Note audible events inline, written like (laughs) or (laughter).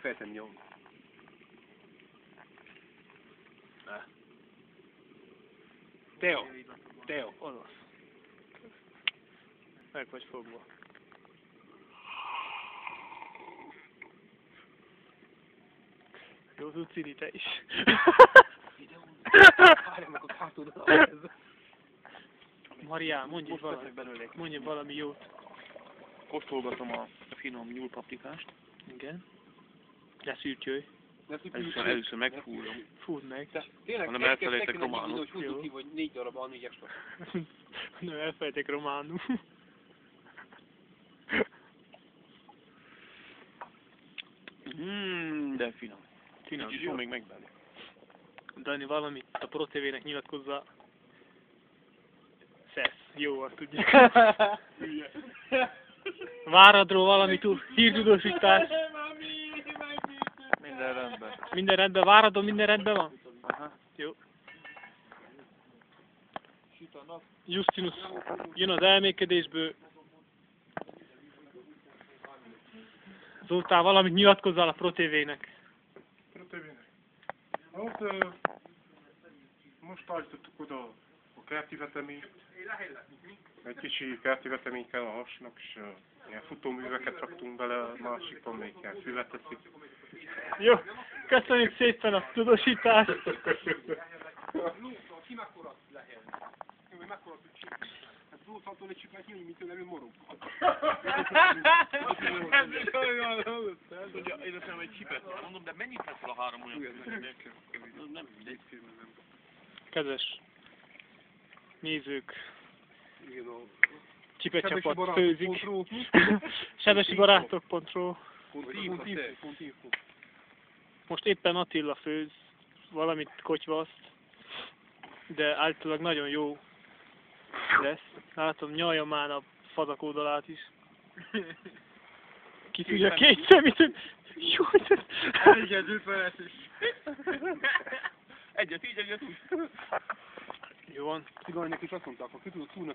feltenni a... Teo, Teo, olasz. Meg vagy fogva. Jó tudsz írni te is. Várjál meg a hátulra. Marián, mondj Most valami, veszek belőle egy mondj valami jót. Kóstolgatom a finom nyúlpaprikást. Igen. Leszűrt jöjj. Először, először megfúrom. Fúrd meg. De tényleg, Hanem elfelejtek románul. hogy húzzuk ki, hogy négy darab a négyes. (laughs) Nem elfelejtek románul. Mmm, de finom. Finom. Kicsit jó még megbelé. Dani valamit a ProTV-nek nyilatkozza. Szesz. Jó, azt tudják. (laughs) Váradról valami túl, hírtudósítás. Minden rendben. Minden rendben, váradon minden rendben van? Aha. Jó. Justinus jön az elmékedésből. Zoltán valamit nyilatkozzál a ProTV-nek. Protevének. Hát, most állítottuk oda a kerti veteményt. Egy kicsi kerti vetemény kell a hasnak, és ö, ilyen futóműveket raktunk bele, a másikban még ilyen füvet teszik. Jó, köszönjük szépen a tudósítást. Tudja, én azt egy csipet. Mondom, de mennyit veszel a három olyan? Nem mindegy. Kedves nézők, Igen, a... Csipet (laughs) Sebesi csapat barátok főzik. pontról. Sebesi barátok.ro Pont info, pont info. Most éppen Attila főz, valamit kotyvaszt, de általában nagyon jó lesz. Látom, nyalja már a fadak oldalát is. Ki tudja két szemét, jó, de... Egyedül felesz is. Egyet így, egyet úgy. Jó van. Cigánynak is azt mondták, ha ki tudod szúrni a